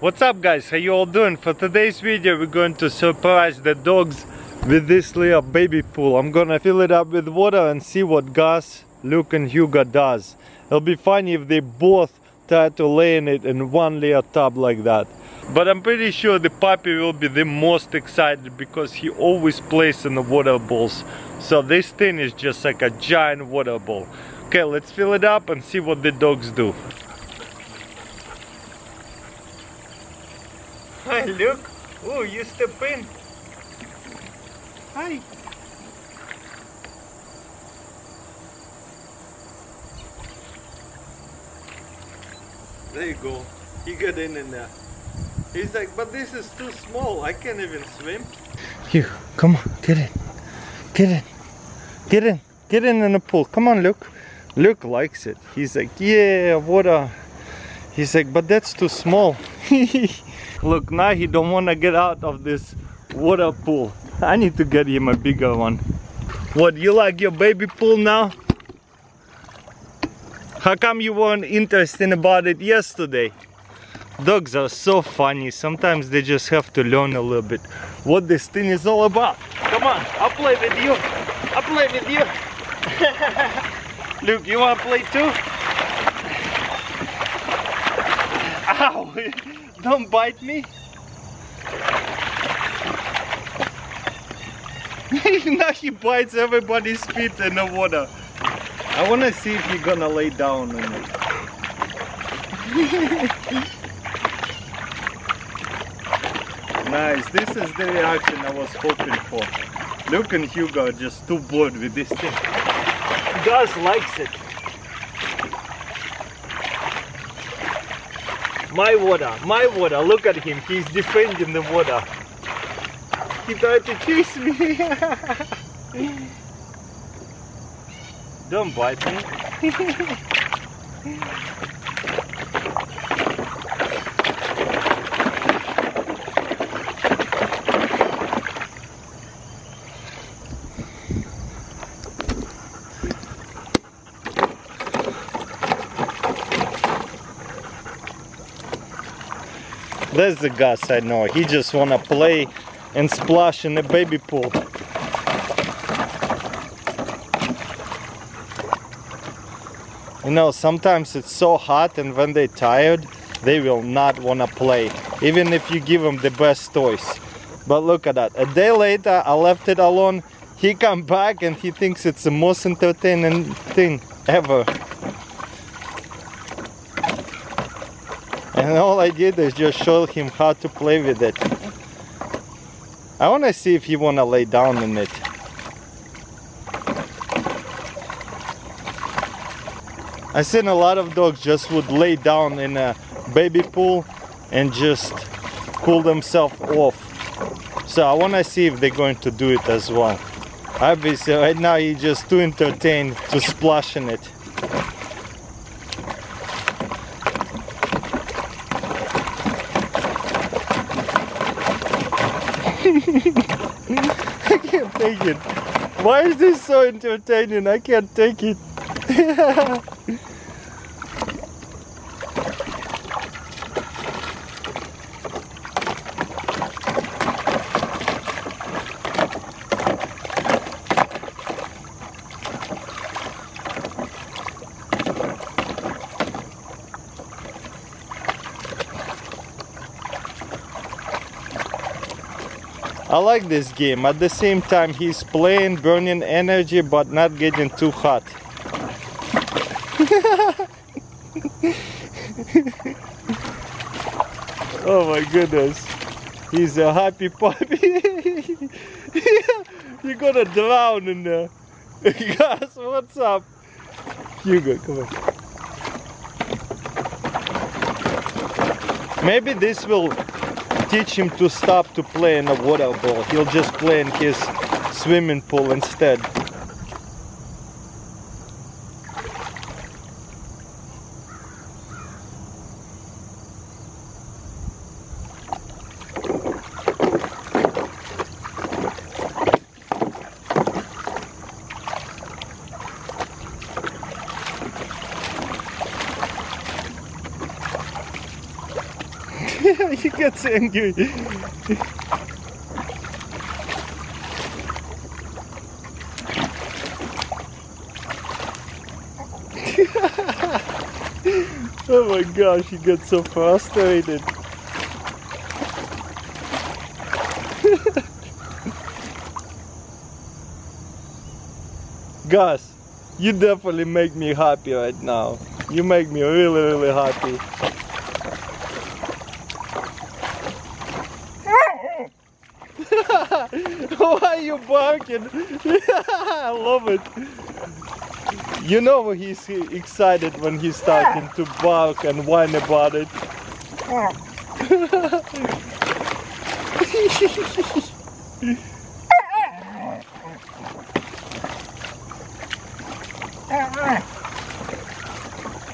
What's up guys, how you all doing? For today's video we're going to surprise the dogs with this little baby pool. I'm gonna fill it up with water and see what Gus, Luke and Hugo does. It'll be funny if they both try to lay in it in one layer tub like that. But I'm pretty sure the puppy will be the most excited because he always plays in the water balls. So this thing is just like a giant water ball. Okay, let's fill it up and see what the dogs do. Hi, look. Oh, you step in. Hi. There you go. He got in in there. He's like, but this is too small. I can't even swim. You, come on, get in. Get in. Get in. Get in in the pool. Come on, Luke. Luke likes it. He's like, yeah, water. He's like, but that's too small. Look, now he don't want to get out of this water pool. I need to get him a bigger one. What, you like your baby pool now? How come you weren't interested about it yesterday? Dogs are so funny. Sometimes they just have to learn a little bit what this thing is all about. Come on, I'll play with you. I'll play with you. Luke, you want to play too? Ow! Don't bite me. now he bites everybody's feet in the water. I want to see if he's gonna lay down in it. nice, this is the reaction I was hoping for. Luke and Hugo are just too bored with this thing. Gus likes it. My water, my water, look at him, he's defending the water. He tried to chase me. Don't bite me. That's the Gus I know. He just wanna play and splash in the baby pool. You know, sometimes it's so hot and when they're tired, they will not wanna play. Even if you give them the best toys. But look at that. A day later, I left it alone. He come back and he thinks it's the most entertaining thing ever. And all I did is just show him how to play with it. I want to see if he want to lay down in it. I seen a lot of dogs just would lay down in a baby pool and just cool themselves off. So I want to see if they're going to do it as well. Obviously right now he's just too entertained to splash in it. I can't take it. Why is this so entertaining? I can't take it. I like this game. At the same time, he's playing, burning energy, but not getting too hot. oh my goodness. He's a happy puppy. You're gonna drown in there. Guys, what's up? Hugo, come on. Maybe this will teach him to stop to play in a water ball. He'll just play in his swimming pool instead. Gets angry. oh my gosh, he gets so frustrated. Gus, you definitely make me happy right now. You make me really, really happy. Why are you barking? I love it. You know he's excited when he's starting to bark and whine about it.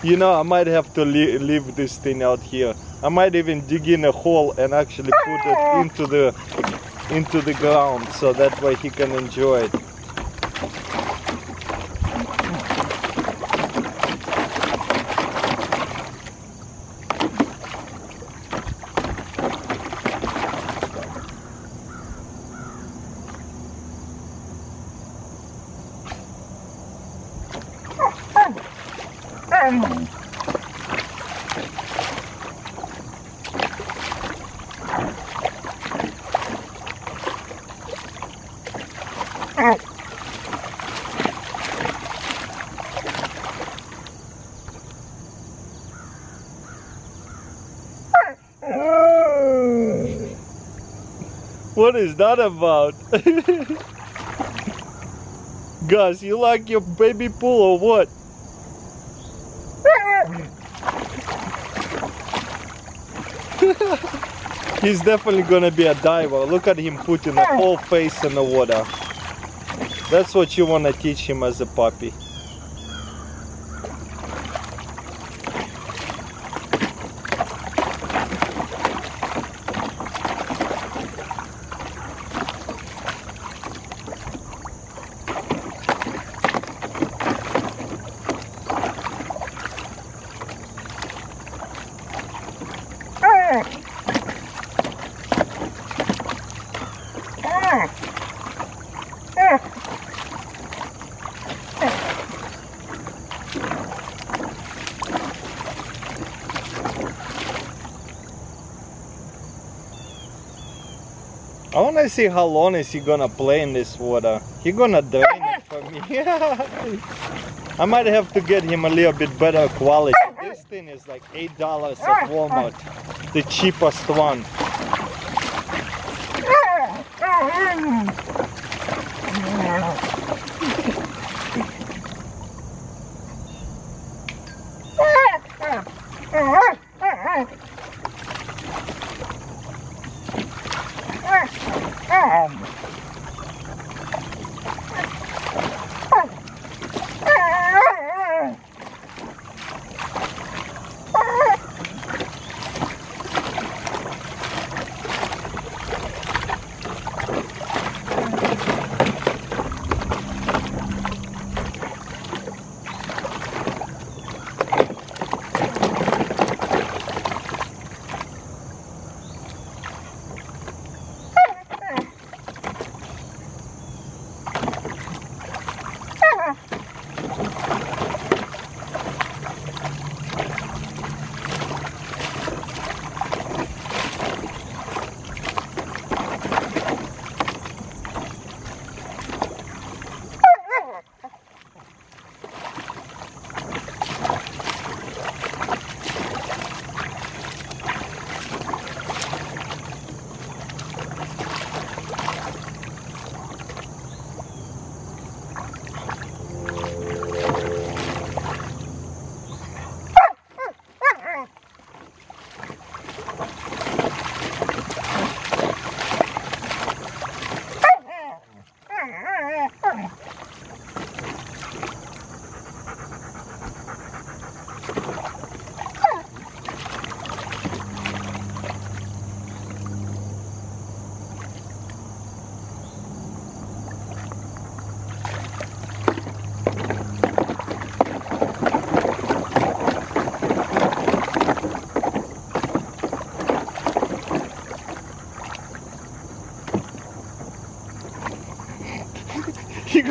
You know, I might have to leave this thing out here. I might even dig in a hole and actually put it into the into the ground so that way he can enjoy it. Um, What is that about? Gus, you like your baby pool or what? He's definitely gonna be a diver. Look at him putting the whole face in the water. That's what you wanna teach him as a puppy. I wanna see how long is he gonna play in this water. He gonna drain it for me. I might have to get him a little bit better quality. This thing is like $8 at Walmart. The cheapest one.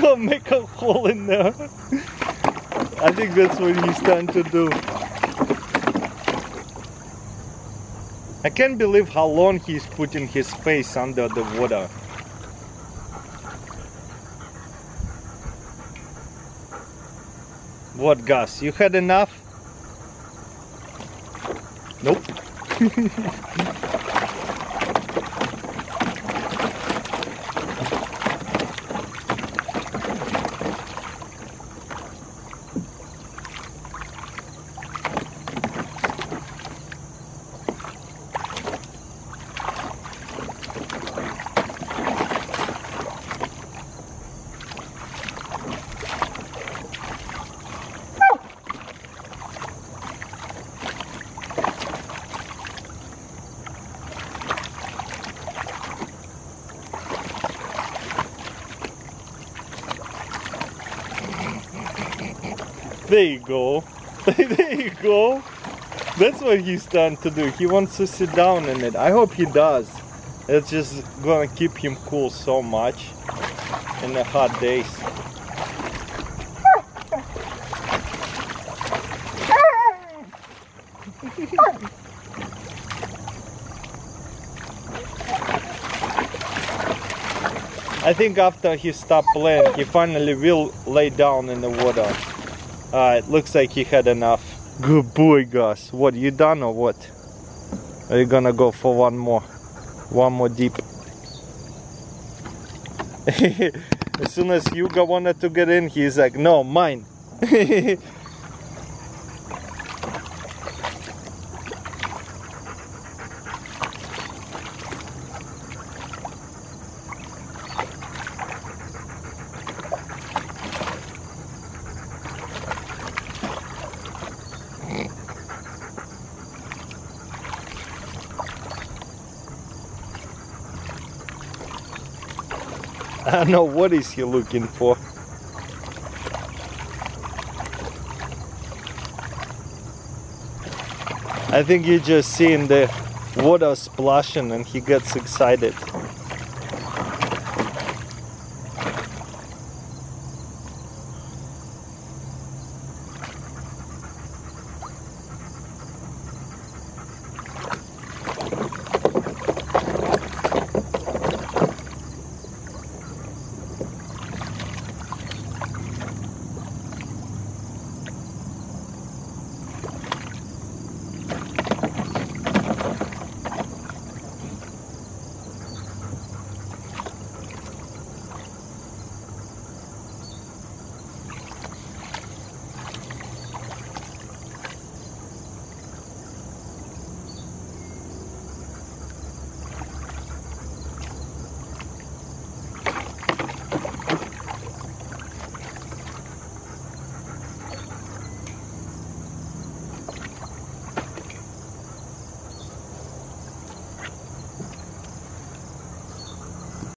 Gonna make a hole in there. I think that's what he's trying to do. I can't believe how long he's putting his face under the water. What, Gus? You had enough? Nope. There you go. there you go. That's what he's trying to do. He wants to sit down in it. I hope he does. It's just gonna keep him cool so much in the hot days. I think after he stopped playing, he finally will lay down in the water. Uh, it looks like he had enough. Good boy, Gus. What, you done or what? Are you gonna go for one more? One more deep. as soon as Hugo wanted to get in, he's like, no, mine. I don't know what is he looking for. I think he's just seeing the water splashing and he gets excited.